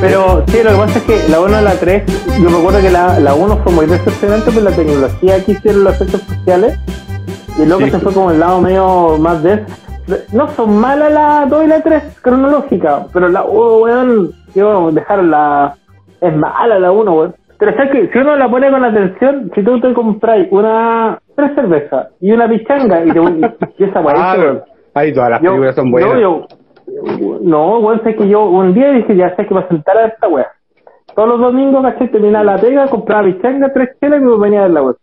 Pero sí, lo que pasa es que la 1 y la 3, yo me acuerdo que la, la 1 fue muy decepcionante por la tecnología que hicieron los efectos especiales. Y luego Sí. se fue como el lado medio más de. No son malas la 2 y la 3 cronológica, pero la 1, weón, yo dejaron la. Es mala la 1, weón. Pero sabes que si uno la pone con atención, si tú te compras una. Tres cervezas y una pichanga y, te, y esa weón. Ah, pero ahí todas las Yo- películas son buenas. No, yo, no, weón, sé que yo un día dije, ya sé que va a sentar a esta weá. Todos los domingos, caché, terminaba la pega, compraba pichanga, tres chelas y me venía a ver la weá.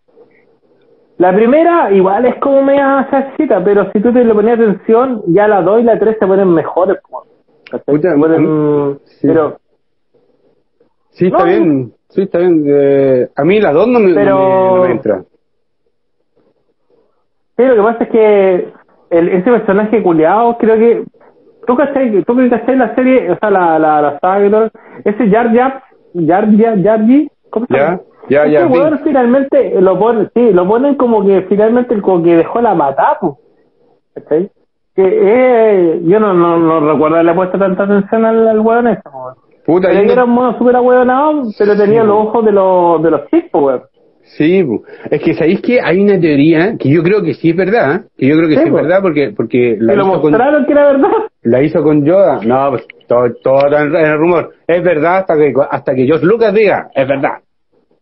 La primera, igual es como media chachita, pero si tú te le ponías atención, ya la 2 y la 3 se ponen mejores, po, ¿cachai? Puta, Se ponen- sí. Pero, Sí, está No, bien. Sí, está bien. Eh, a mí la 2 no me, no Pero- me- no me entra. Sí, lo que pasa es que el, ese personaje culiado, creo que. ¿Tú cachai, tú que cachai la serie, o sea, la, la, la saga y todo, ese Jar Jar, Jar Jar, Jar ¿cómo se llama? ya, Ese ya. weón finalmente lo ponen, sí, lo ponen como que finalmente como que dejó la matada, pues. ¿Cachai? Que eh, yo no, no, no recuerdo haberle puesto tanta atención al, al weón ese. Puta, Pero que era un mono súper ahueonado, pero tenía Sí. los ojos de los, de los chicos, weón. Sí, es que sabéis que hay una teoría que yo creo que sí es verdad, ¿eh? que yo creo que Sí, sí, es verdad porque porque la lo con, mostraron que era verdad. la hizo con Yoda. No, pues todo, todo en el rumor. Es verdad hasta que hasta que George Lucas diga, es verdad.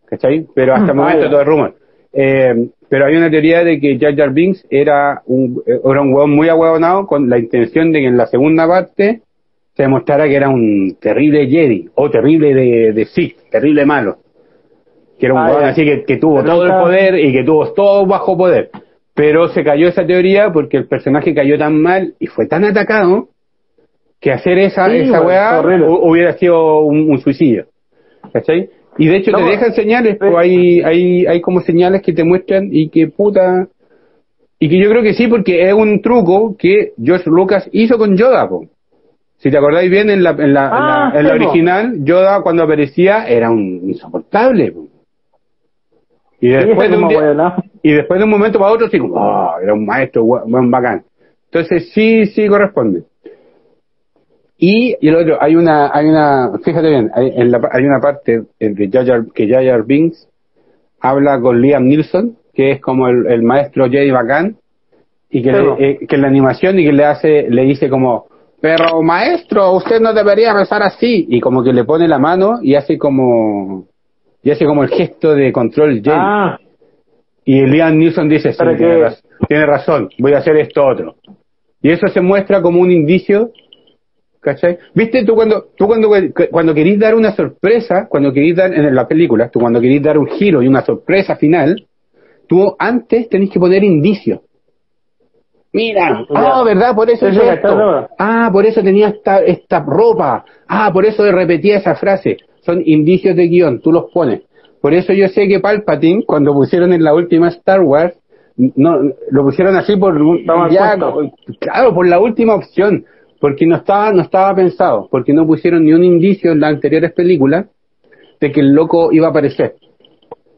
¿Cachai? Pero hasta el Ah, momento todo es rumor. Eh, pero hay una teoría de que Jar Jar Binks era un, eh, era un hueón muy ahueonado con la intención de que en la segunda parte se demostrara que era un terrible Jedi o terrible de, de Sith, terrible malo. Que era un Ah, ya. así que, que tuvo todo el poder y que tuvo todo bajo poder. Pero se cayó esa teoría porque el personaje cayó tan mal y fue tan atacado que hacer esa, Sí, esa weá hu- hubiera sido un, un suicidio. ¿Cachai? Y de hecho No, te dejan señales, pero- pues hay, hay, hay como señales que te muestran y que puta. Y que yo creo que sí, porque es un truco que George Lucas hizo con Yoda, po. Si te acordáis bien, en la, en la, en la- Ah, en la original, Yoda cuando aparecía era un insoportable, po. Y Sí, después, de un día- ahueonado. y después de un momento para otro, sí, como, "Ah, era un maestro, buen, bacán. Entonces, sí, sí corresponde. Y, y el otro, hay una, hay una, fíjate bien, hay, en la, hay una parte en que Jar que Jar Binks habla con Liam Neeson, que es como el, el maestro Jedi bacán, y que, Sí, le- eh, que la animación y que le hace, le dice como, pero maestro, usted no debería rezar así, y como que le pone la mano y hace como, y hace como el gesto de control Jedi. Ah, Y Liam Neeson dice, sí, tiene, que- raz- tiene razón, voy a hacer esto otro. Y eso se muestra como un indicio, ¿cachai? ¿Viste tú cuando tú cuando cuando querís dar una sorpresa, cuando querís dar en la película, tú cuando querís dar un giro y una sorpresa final, tú antes tenés que poner indicios. Mira, Ya. ah, ¿verdad? Por eso esto. claro. Ah, por eso tenía esta, esta ropa. Ah, por eso repetía esa frase. Son indicios de guion, tú los pones. Por eso yo sé que Palpatine, cuando pusieron en la última Star Wars, no lo pusieron así por ya, claro, por la última opción, porque no estaba no estaba pensado, porque no pusieron ni un indicio en las anteriores películas de que el loco iba a aparecer.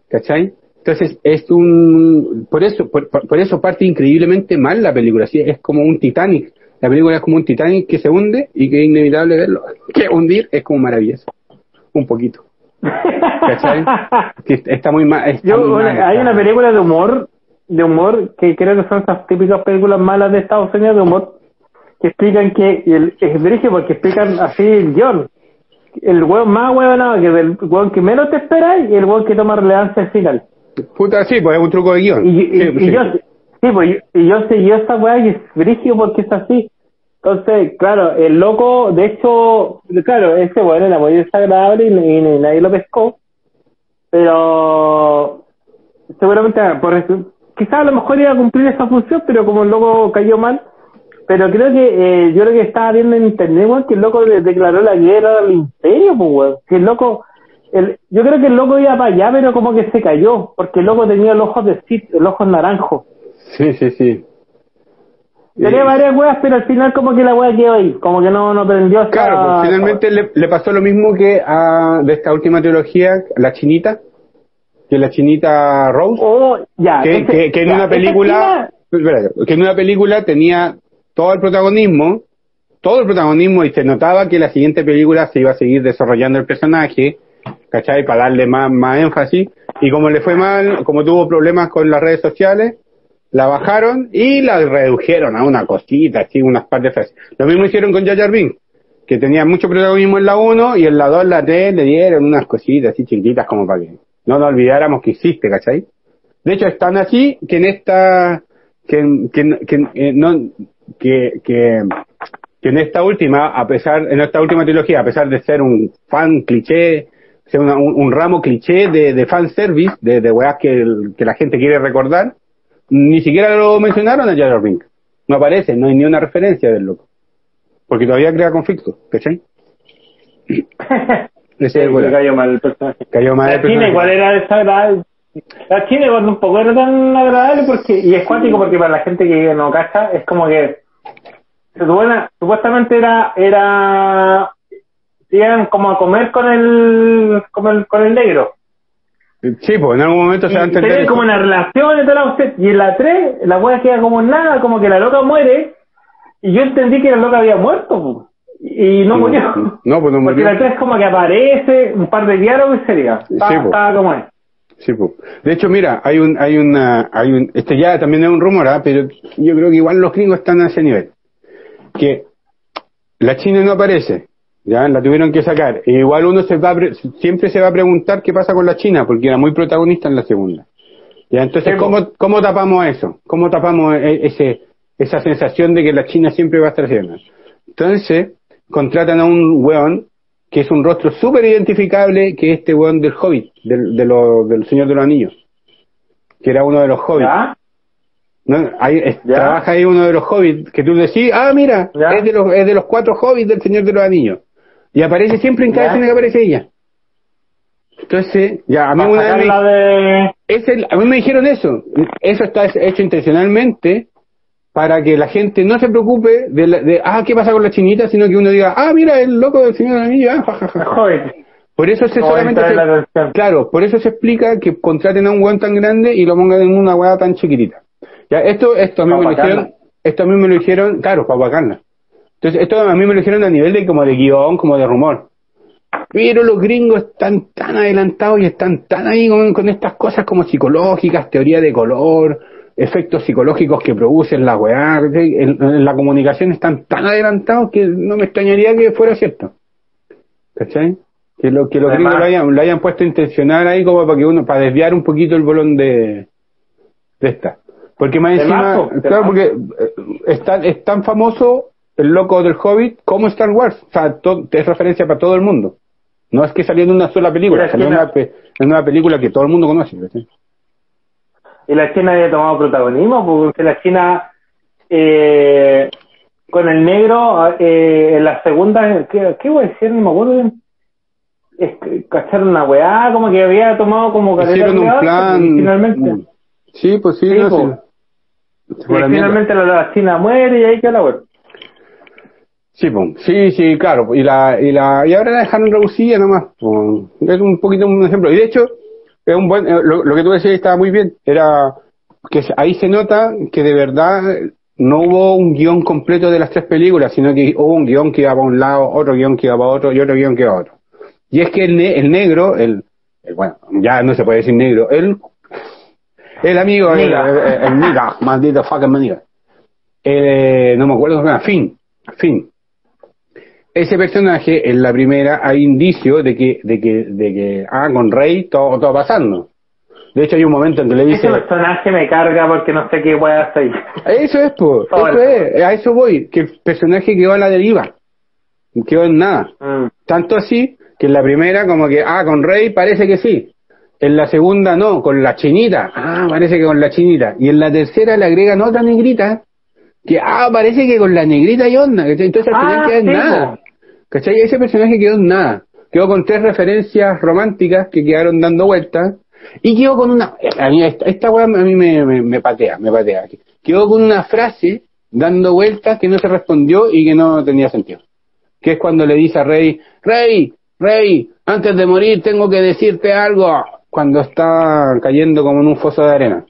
¿Cachai? Entonces es un por eso por eso parte increíblemente mal la película, ¿sí? es como un Titanic. La película es como un Titanic que se hunde y que es inevitable verlo. Que hundir es como maravilloso. Un poquito. ¿Cachai? Que está muy mal. está Yo, muy una- mal, hay una película de humor, de humor, que creo que son esas típicas películas malas de Estados Unidos de humor, que explican que, y el, es brígido porque explican así el guion. El hueón más hueón que del hueón que menos te esperas y el hueón que toma relevancia al final. Puta, sí, pues es un truco de guion. Y, y, Sí, y sí. yo, sí, pues, y- yo seguí esta weá y es brígido porque es así. Entonces, claro, el loco, de hecho, claro, ese weón era muy desagradable y, y nadie lo pescó. Pero, seguramente, eso, quizás a lo mejor iba a cumplir esa función, pero como el loco cayó mal. Pero creo que, eh, yo creo que estaba viendo en internet, que el loco de- declaró la guerra al imperio, pues. Que el loco, el, yo creo que el loco iba para allá, pero como que se cayó, porque el loco tenía los ojos de Sith, los ojos naranjos. Sí, sí, sí. Tenía Eh, varias weas, pero al final como que la wea quedó ahí, como que no, no prendió hasta... Claro, pues finalmente le, le pasó lo mismo que a de esta última trilogía, la chinita, que la chinita Rose, Oh, ya. que, ese- que, que en ya, una película, espera, que en una película tenía todo el protagonismo, todo el protagonismo y se notaba que la siguiente película se iba a seguir desarrollando el personaje, ¿cachai? Para darle más, más énfasis. Y como le fue mal, como tuvo problemas con las redes sociales, la bajaron y la redujeron a una cosita, así, unas par de frases. Lo mismo hicieron con Jar Binks, que tenía mucho protagonismo en la 1 y en la 2, en la 3 le dieron unas cositas así chiquititas como para que no nos olvidáramos que existe, ¿cachai? De hecho, es tan así que en esta, que, que, que, eh, no, que, que, que en esta última, a pesar, en esta última trilogía, a pesar de ser un fan cliché, ser un, ramo cliché de, de fan service, de, weas que, que la gente quiere recordar, ni siquiera lo mencionaron a Jar Jar Binks. No aparece, no hay ni una referencia del loco. Porque todavía crea conflicto, ¿cachai? Ese es el cayó mal el personaje. Cayó mal el La China personaje. igual era desagradable. La China igual tampoco era tan agradable porque, y es cuántico porque para la gente que no cacha, es como que supone- supuestamente era, era, iban como a comer con el, con el, con el negro. Sí, pues en algún momento se va a Y entender. como una relación y la usted. Y en la 3, la wea queda como en nada, como que la loca muere. Y yo entendí que la loca había muerto, po. y no murió. No, pues no Porque murió. la 3 como que aparece, un par de diálogos y sería. Sí, po. estaba como es. Sí, pues. De hecho, mira, hay un, hay una, hay un, este ya también es un rumor, ¿ah? pero yo creo que igual los gringos están a ese nivel. Que la China no aparece, ya la tuvieron que sacar. E igual uno se va a pre- siempre se va a preguntar qué pasa con la China, porque era muy protagonista en la segunda. Ya, entonces. ¿cómo, cómo tapamos eso? ¿Cómo tapamos e- ese, esa sensación de que la China siempre va a estar haciendo? Entonces, contratan a un weón que es un rostro súper identificable, que es este weón del Hobbit, del, de lo- del Señor de los Anillos, que era uno de los Hobbits. ¿Ya? ¿no? Ahí, es-. Trabaja ahí uno de los Hobbits, que tú decís, ah, mira, Ya. es de, los, es de los cuatro Hobbits del Señor de los Anillos. Y aparece siempre en cada Ya. escena que aparece ella. Entonces, ya, a mí una vez me- de... es el- a mí me dijeron eso. Eso está hecho intencionalmente para que la gente no se preocupe de, la- de, ah, ¿qué pasa con la chinita? Sino que uno diga, ah, mira, el loco del señor Anillo, ah, ja, ja, ja". Joder. Por eso se solamente se- claro, por eso se explica que contraten a un weón tan grande y lo pongan en una weá tan chiquitita. Ya, esto, esto a mí me lo dijeron, esto a mí me lo dijeron, claro, para opacarla. Entonces, esto a mí me lo dijeron a nivel de como de guion, como de rumor. Pero los gringos están tan adelantados y están tan ahí con, con estas cosas como psicológicas, teoría de color, efectos psicológicos que producen la weá, en, en la comunicación están tan adelantados que no me extrañaría que fuera cierto. ¿Cachai? Que, lo, que los Además- gringos lo hayan, lo hayan puesto intencional ahí como para que uno, para desviar un poquito el bolón de, de esta. Porque más encima, claro, porque eh, es tan, es tan famoso el loco del Hobbit como Star Wars. O sea, es referencia para todo el mundo. No es que salió en una sola película, salió en una, pe- en una película que todo el mundo conoce. Y la China había tomado protagonismo, porque la China, eh, con el negro, eh, en la segunda, ¿qué, qué voy a decir? No me acuerdo bien. Es que cacharon una weá, como que había tomado como Hicieron un plan. y finalmente. Sí, pues sí, Sí, no, po. sí. Y finalmente la, la China muere y ahí queda la weá. Sí, po. sí, sí, claro. Y la, y la, y ahora la dejaron reducida nomás. Es un poquito un ejemplo. Y de hecho, es un buen, eh, lo, lo que tú decías estaba muy bien. Era que ahí se nota que de verdad no hubo un guion completo de las tres películas, sino que hubo un guion que iba para un lado, otro guion que iba para otro y otro guion que iba para otro. Y es que el, ne- el negro, el, el- bueno, ya no se puede decir negro, el, el amigo, el, el, el- nigga, maldito fucking nigga. Eh, no me acuerdo, Finn, Finn ese personaje en la primera hay indicios de que de que de que ah con Rey todo todo pasando. De hecho hay un momento en que le dice Ese personaje me carga porque no sé qué weá hacer. eso es Todo eso es a eso voy que el personaje quedó a la deriva quedó en nada. Mm. tanto así que en la primera como que ah con Rey parece que sí. En la segunda no con la chinita ah parece que con la chinita. Y en la tercera le agregan otra negrita que ah parece que con la negrita hay onda entonces al final Ah, queda en sí, nada. po. ¿Cachai? Ese personaje quedó en nada. Quedó con tres referencias románticas que quedaron dando vueltas. Y quedó con una. A mí, esta, esta weá a mí me, me, me patea, me patea. Quedó con una frase dando vueltas que no se respondió y que no tenía sentido. Que es cuando le dice a Rey: Rey, Rey, antes de morir tengo que decirte algo. Cuando está cayendo como en un foso de arena.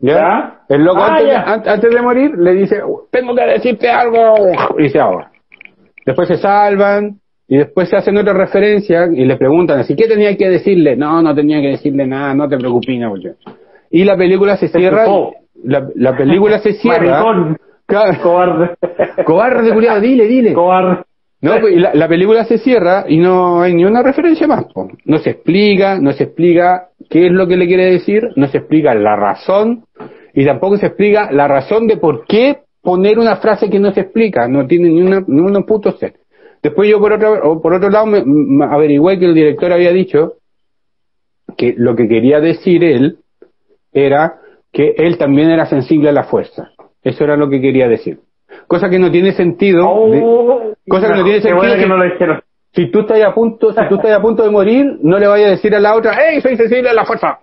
¿Ya? El loco Ah, antes, ya. antes de morir le dice, tengo que decirte algo, y se ahoga. Después se salvan, y después se hacen otra referencia, y le preguntan así, ¿qué tenía que decirle? No, no tenía que decirle nada, no te preocupes, no, porque-". Y la película se cierra, la, la película se cierra. Cobarde. Cobarde, culiado, dile, dile. Cobarde. No, pues, y la, la película se cierra y no hay ni una referencia más. po. No se explica, no se explica qué es lo que le quiere decir, no se explica la razón y tampoco se explica la razón de por qué poner una frase que no se explica, no tiene ni, una, ni un puto ser. Después yo por otro, o por otro lado me, me averigüé que el director había dicho que lo que quería decir él era que él también era sensible a la fuerza. Eso era lo que quería decir. Cosa que no tiene sentido. de- Oh, cosa que no tiene bueno sentido que que- no lo dijeron. si tú estás a punto, si tú estás a punto de morir, no le vayas a decir a la otra, ¡Ey, soy sensible a la fuerza!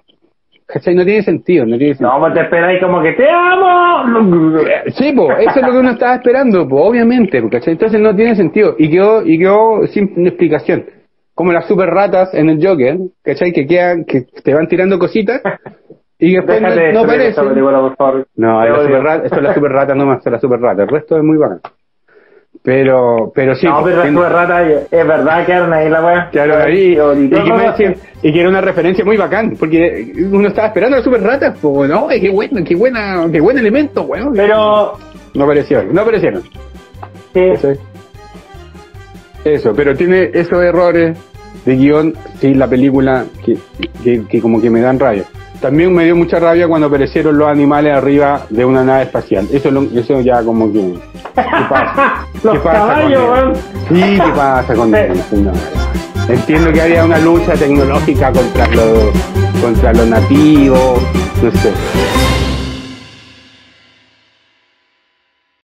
¿Cachai? No tiene sentido, no tiene sentido. No, pues te esperáis como que te amo. Sí, po, eso es lo que uno estaba esperando, po, obviamente, ¿cachai? Entonces no tiene sentido. Y quedó, y quedó sin explicación. Como las super ratas en el Joker, ¿cachai? Que quedan, que te van tirando cositas y después no, Déjate no subir esa aparecen. película, por favor. No, es la super rata, esto es la super rata nomás, es la super rata. El resto es muy bacán. Pero, pero sí. No, pero rata, es verdad que eran ahí la wea. Claro, ahí, y, que yo- me decían- y que era una referencia muy bacán, porque uno estaba esperando a super ratas, pues, no, qué bueno, qué buena, qué buen elemento, weón. Pero, No aparecieron, no aparecieron. sí, Eso, es. Eso, pero tiene esos errores de guion, sí, la película, que, que, que como que me dan rabia. También me dio mucha rabia cuando aparecieron los animales arriba de una nave espacial. Eso, lo- eso ya como que... ¿Qué pasa? Los ¿Qué pasa caballos, con? Sí, ¿qué pasa con? No. Entiendo que había una lucha tecnológica contra los, contra los nativos, no sé.